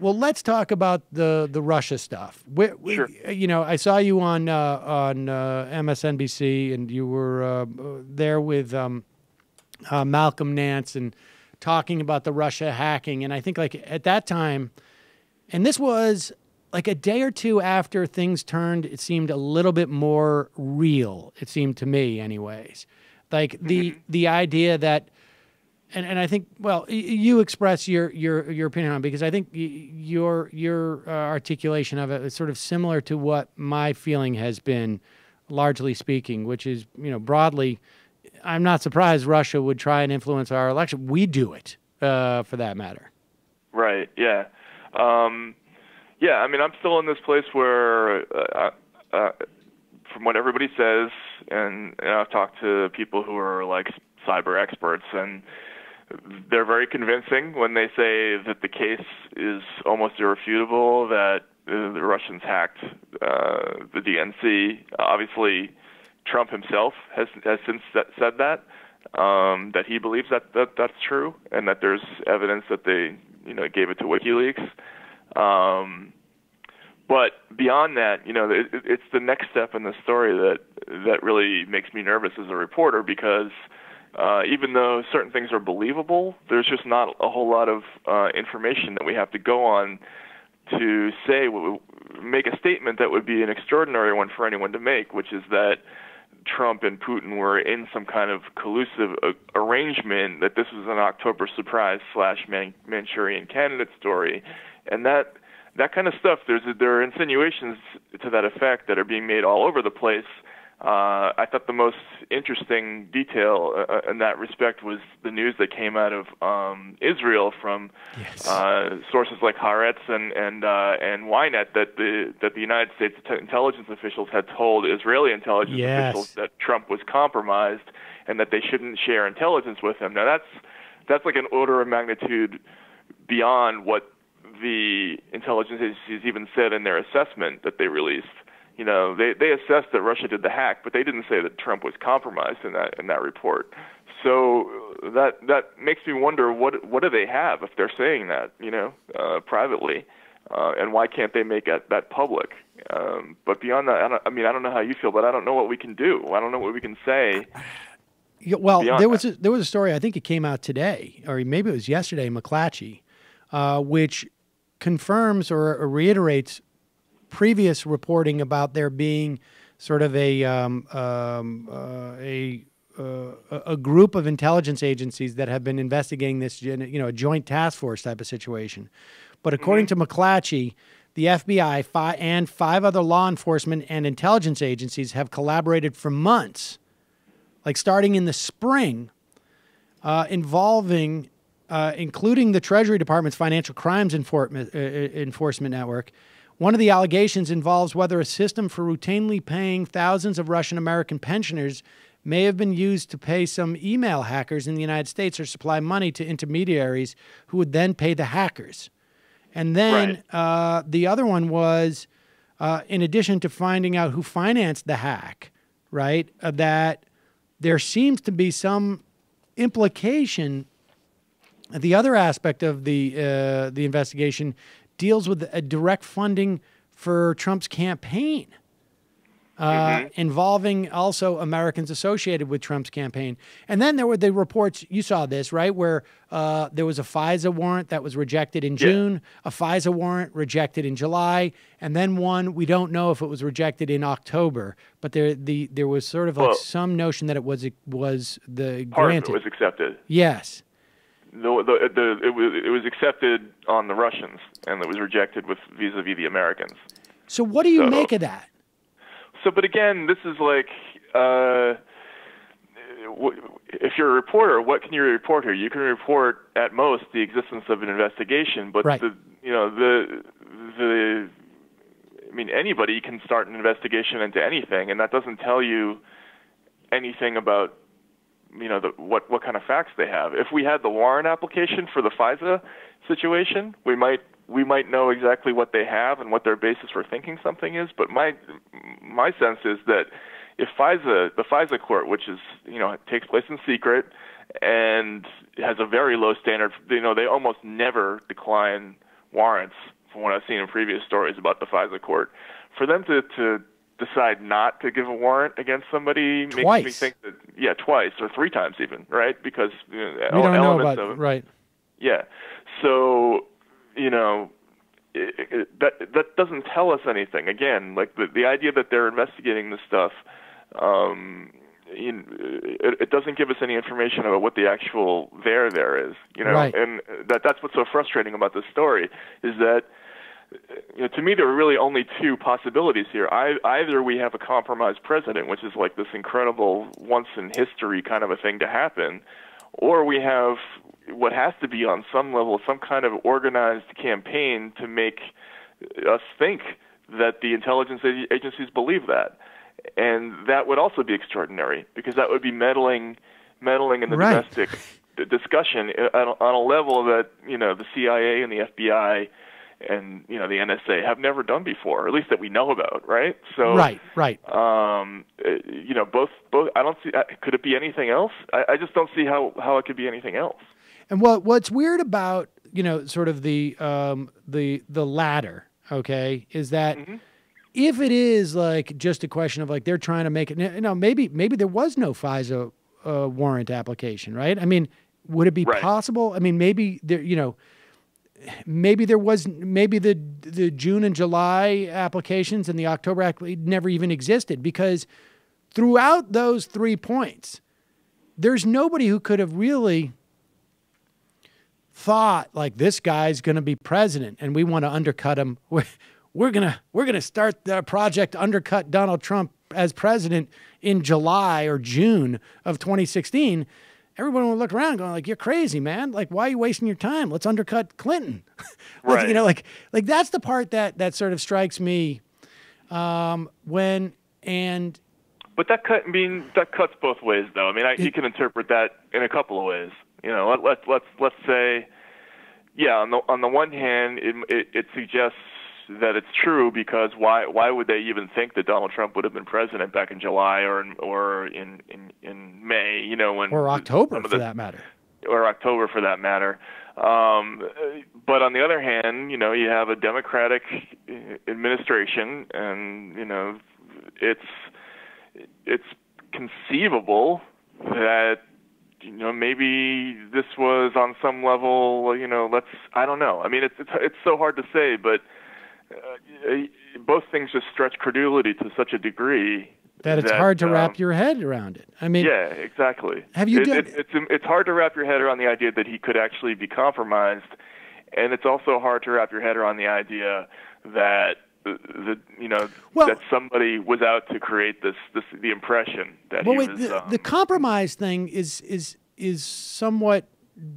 Well, let's talk about the the Russia stuff. We, we- Sure. You know, I saw you on uh, on uh, MSNBC, and you were uh, there with um, uh, Malcolm Nance and talking about the Russia hacking. And I think like at that time, and this was like a day or two after things turned, it seemed a little bit more real. It seemed to me, anyways. Like the the idea that and and I think well, you express your your your opinion on it because I think your your uh, articulation of it is sort of similar to what my feeling has been, largely speaking, which is you know broadly, I'm not surprised Russia would try and influence our election. We do it, uh, for that matter. Right. Yeah. Um, yeah. I mean, I'm still in this place where, uh, uh, from what everybody says, and, and I've talked to people who are like cyber experts, and they're very convincing when they say that the case is almost irrefutable that uh, the Russians hacked uh, the DNC. Obviously, Trump himself has has since said that um, that he believes that, that that's true, and that there's evidence that they you know gave it to WikiLeaks. Um, but beyond that, you know, it, it- it's the next step in the story that that really makes me nervous as a reporter because uh, even though certain things are believable, there's just not a whole lot of uh, information that we have to go on to say make a statement that would be an extraordinary one for anyone to make, which is that Trump and Putin were in some kind of collusive uh, arrangement, that this was an October surprise slash Man- Manchurian candidate story, and that that kind of stuff. There's there are insinuations to that effect that are being made all over the place. Uh, I thought the most interesting detail uh, in that respect was the news that came out of um, Israel from uh, sources like Haaretz and and uh, and Ynet that the that the United States intelligence officials had told Israeli intelligence Yes. officials that Trump was compromised and that they shouldn't share intelligence with him. Now that's that's like an order of magnitude beyond what the intelligence agencies even said in their assessment that they released. You know, they they assessed that Russia did the hack, but they didn't say that Trump was compromised in that in that report. So uh, that that makes me wonder what what do they have if they're saying that, you know, uh, privately, uh, and why can't they make that that public? Um, but beyond that, I, don't, I mean, I don't know how you feel, but I don't know what we can do. I don't know what we can say. Yeah, well, there was a, there was a story. I think it came out today, or maybe it was yesterday. McClatchy, uh, which confirms or, or reiterates previous reporting about there being sort of a um, um, uh, a uh, a- group of intelligence agencies that have been investigating this, you know, a joint task force type of situation. But according to McClatchy, the FBI fi- and five other law enforcement and intelligence agencies have collaborated for months like starting in the spring, uh, involving, uh, including the Treasury Department's Financial Crimes Enforcement, uh, Enforcement Network. One of the allegations involves whether a system for routinely paying thousands of Russian American pensioners may have been used to pay some email hackers in the United States or supply money to intermediaries who would then pay the hackers. And then uh, the other one was, uh, in addition to finding out who financed the hack, right, uh, that there seems to be some implication. The other aspect of the uh, the investigation deals with a direct funding for Trump's campaign, uh, involving also Americans associated with Trump's campaign. And then there were the reports you saw this right, where uh, there was a FISA warrant that was rejected in June, a FISA warrant rejected in July, and then one we don't know if it was rejected in October, but there the there was sort of like Well- some notion that it was was the Part granted. of it was accepted. yes. The, the, the, it, was, it was accepted on the Russians, and it was rejected with vis-a-vis the Americans. So what do you So- make of that? So, but again, this is like, uh, if you're a reporter, what can you report here? You can report at most the existence of an investigation, but Right. the, you know, the, the, I mean, anybody can start an investigation into anything, and that doesn't tell you anything about, you know, the, what what kind of facts they have. If we had the warrant application for the FISA situation, we might we might know exactly what they have and what their basis for thinking something is. But my my sense is that if FISA, the FISA court, which is you know takes place in secret and has a very low standard, you know they almost never decline warrants from what I've seen in previous stories about the FISA court. For them to to decide not to give a warrant against somebody twice. makes me think that yeah, twice or three times even, right? Because you know, we don't know about of, right. Yeah. So, you know, it, it, that that doesn't tell us anything. Again, like the the idea that they're investigating this stuff, um, you it, it doesn't give us any information about what the actual there there is. You know, Right. and that that's what's so frustrating about this story is that. You know, to me, there are really only two possibilities here. I, either we have a compromised president, which is like this incredible, once in history kind of a thing to happen, or we have what has to be on some level some kind of organized campaign to make us think that the intelligence agencies believe that, and that would also be extraordinary because that would be meddling, meddling in the Right. domestic discussion uh, a, on a level that you know the CIA and the FBI and you know the NSA have never done before, or at least that we know about, right? So Right, right. um, uh, you know, both both. I don't see. Could it be anything else? I, I just don't see how how it could be anything else. And what what's weird about you know sort of the um, the the latter, okay, is that if it is like just a question of like they're trying to make it, you know, maybe maybe there was no FISA uh, warrant application, right? I mean, would it be Right. possible? I mean, maybe there, you know. Maybe there was maybe the the June and July applications and the October app never even existed because throughout those three points, there's nobody who could have really thought like this guy's going to be president and we want to undercut him. We're, we're to we're going to start the project undercut Donald Trump as president in July or June of 2016 everyone would look around going like you're crazy man like why are you wasting your time let's undercut Clinton Right. you know like like that's the part that that sort of strikes me um when and But that cut. I mean, that cuts both ways, though. I mean, I, you can interpret that in a couple of ways. You know, let, let let's let's say, yeah. On the on the one hand, it, it it suggests that it's true because why why would they even think that Donald Trump would have been president back in July or in, or in, in in May? You know, when or October of for that matter or October for that matter. Um, but on the other hand, you know, you have a Democratic administration, and you know, it's it's conceivable that you know maybe this was on some level, you know, let's I don't know. I mean, it's it's it's so hard to say, but uh, both things just stretch credulity to such a degree that it's hard to um, wrap your head around it i mean yeah, exactly. Have you It- done- It, it's it's hard to wrap your head around the idea that he could actually be compromised, and it's also hard to wrap your head around the idea that the, the you know Well- that somebody was out to create this this the impression that Well, he wait. was. The, um, the compromise thing is is is somewhat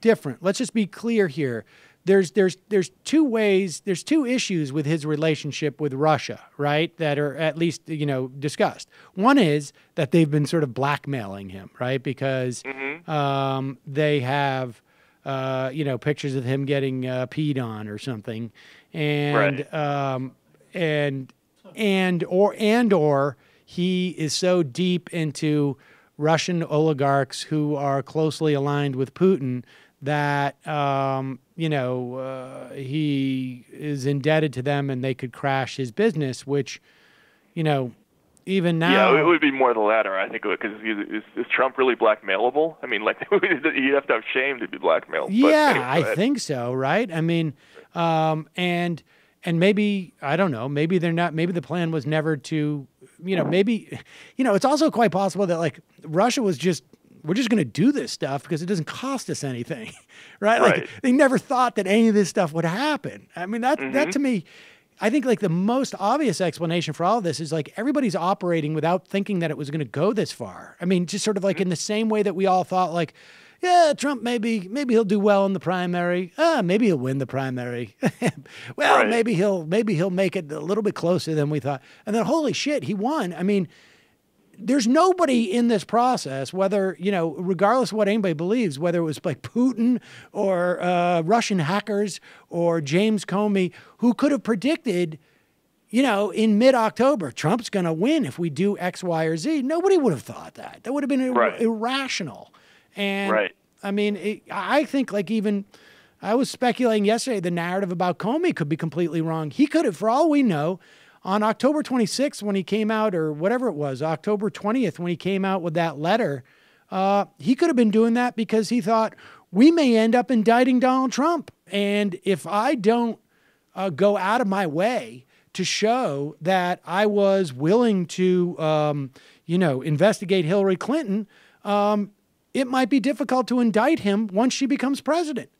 different. Let's just be clear here. There's there's there's two ways. There's two issues with his relationship with Russia, right? That are at least you know discussed. One is that they've been sort of blackmailing him, right? Because Mm-hmm. um, they have. Uh, you know, pictures of him getting uh, peed on or something, and Right. um, and and or and or he is so deep into Russian oligarchs who are closely aligned with Putin that um, you know uh, he is indebted to them and they could crash his business, which you know even now yeah, it would be more the latter, I think, because is, is Trump really blackmailable? I mean, like you'd have to have shame to be blackmailed. Yeah, anyway, I think so. Right? I mean, um, and and maybe I don't know. Maybe they're not. Maybe the plan was never to, you know, maybe, you know, it's also quite possible that like Russia was just we're just going to do this stuff because it doesn't cost us anything, right? Like they never thought that any of this stuff would happen. I mean, that Mm-hmm. that to me. I think like the most obvious explanation for all of this is like everybody's operating without thinking that it was going to go this far. I mean, just sort of like in the same way that we all thought like, yeah, Trump maybe maybe he'll do well in the primary. Ah, maybe he'll win the primary. well, Right. maybe he'll maybe he'll make it a little bit closer than we thought. And then holy shit, he won. I mean, there's nobody in this process, whether, you know, regardless of what anybody believes, whether it was like Putin or uh, Russian hackers or James Comey, who could have predicted, you know, in mid October, Trump's going to win if we do X, Y, or Z. Nobody would have thought that. That would have been ir- Right. irrational. And Right. I mean, it, I think like even I was speculating yesterday the narrative about Comey could be completely wrong. He could have, for all we know, on October 26th when he came out, or whatever it was, October 20th when he came out with that letter, uh, he could have been doing that because he thought we may end up indicting Donald Trump. And if I don't uh, go out of my way to show that I was willing to, um, you know, investigate Hillary Clinton, um, it might be difficult to indict him once she becomes president.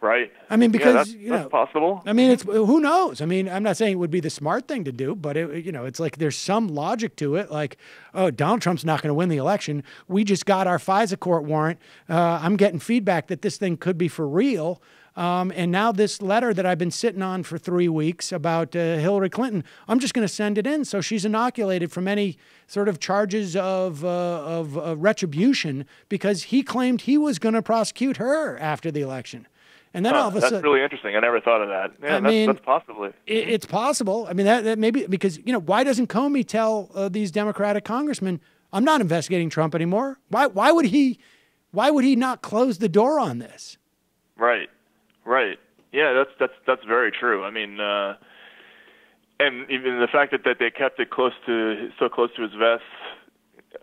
Right. I mean, because yeah, that's, you that's possible. I mean, it's who knows. I mean, I'm not saying it would be the smart thing to do, but it, you know, it's like there's some logic to it. Like, oh, Donald Trump's not going to win the election. We just got our FISA court warrant. Uh, I'm getting feedback that this thing could be for real. Um, and now this letter that I've been sitting on for three weeks about uh, Hillary Clinton, I'm just going to send it in so she's inoculated from any sort of charges of uh, of retribution because he claimed he was going to prosecute her after the election. And then Huh, all of a that's sudden, really interesting. I never thought of that. Yeah, I that's, mean, that's possibly. it, it's possible. I mean, that, that maybe because you know why doesn't Comey tell uh, these Democratic congressmen, "I'm not investigating Trump anymore"? Why? Why would he? Why would he not close the door on this? Right. Right. Yeah, that's that's that's very true. I mean, uh, and even the fact that, that they kept it close to so close to his vest.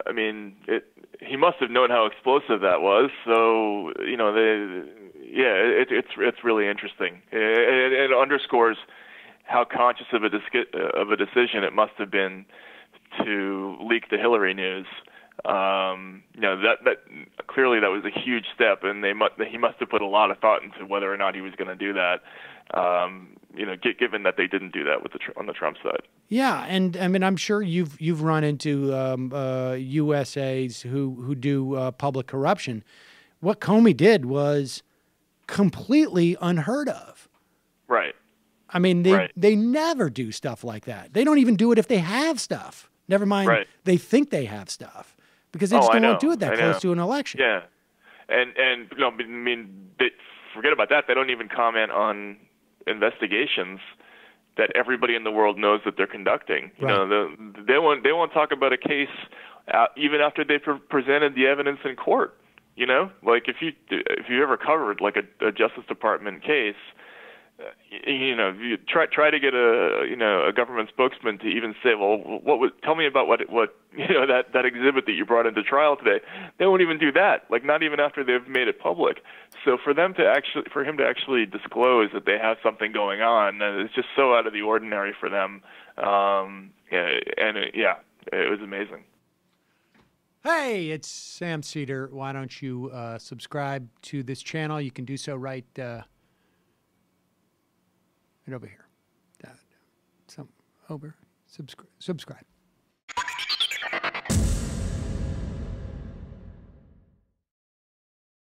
I mean, it. He must have known how explosive that was. So you know, they. Yeah, it, it's it's really interesting. It, it, it underscores how conscious of a dis- of a decision it must have been to leak the Hillary news. Um, you know that that clearly that was a huge step, and they must he must have put a lot of thought into whether or not he was going to do that. Um, you know, given that they didn't do that with the on the Trump side. Yeah, and I mean, I'm sure you've you've run into um, uh, USAs who who do uh, public corruption. What Comey did was completely unheard of. Right. I mean, they Right. they never do stuff like that. They don't even do it if they have stuff. Never mind, Right. they think they have stuff because they Oh, just I don't want to know. do it that I close know. to an election. Yeah, and and you know, I mean, they, forget about that. They don't even comment on investigations that everybody in the world knows that they're conducting. You know, the, they won't they won't talk about a case uh, even after they pre- presented the evidence in court. You know, like if you if you ever covered like a, a Justice Department case, uh, you, know, you try try to get a you know a government spokesman to even say, well, what was tell me about what what you know that that exhibit that you brought into trial today. They won't even do that. Like not even after they've made it public. So for them to actually for him to actually disclose that they have something going on, uh, it's just so out of the ordinary for them. Um, and it, yeah, it was amazing. Hey, it's Sam Seder. Why don't you uh, subscribe to this channel? You can do so right, uh, right over here. Some over subscribe. Subscribe.